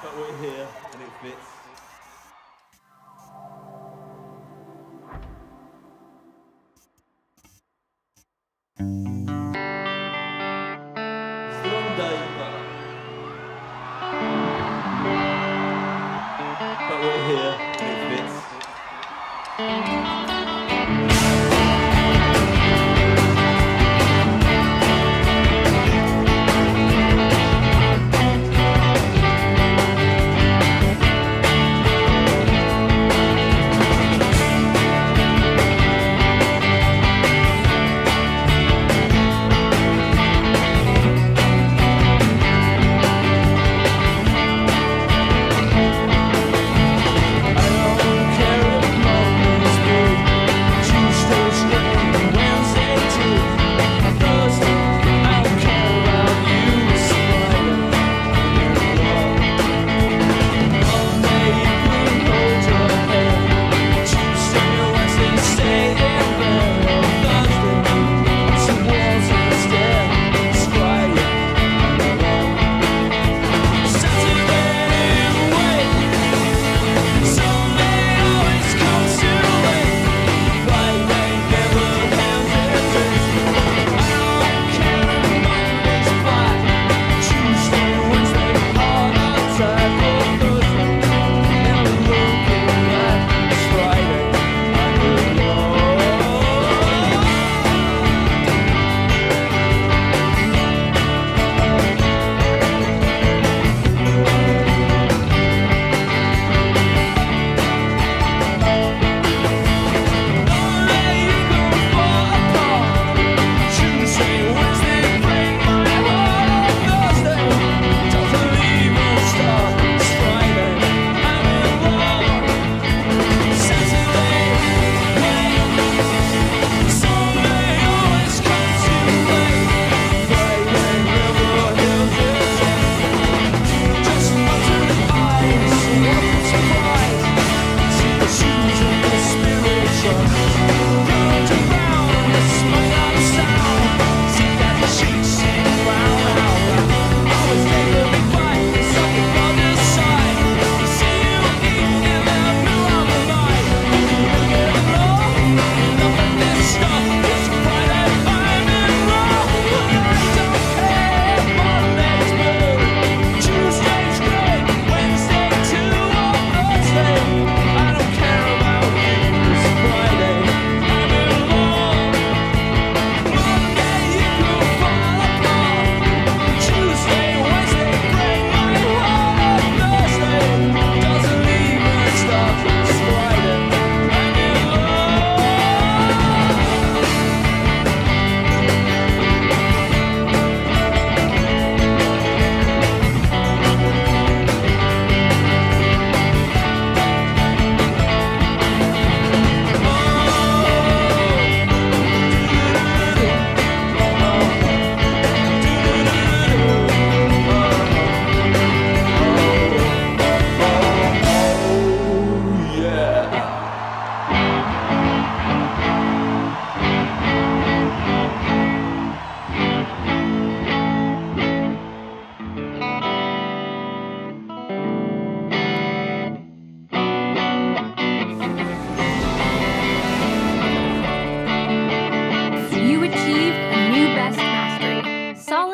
But we're here and it fits.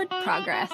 progress.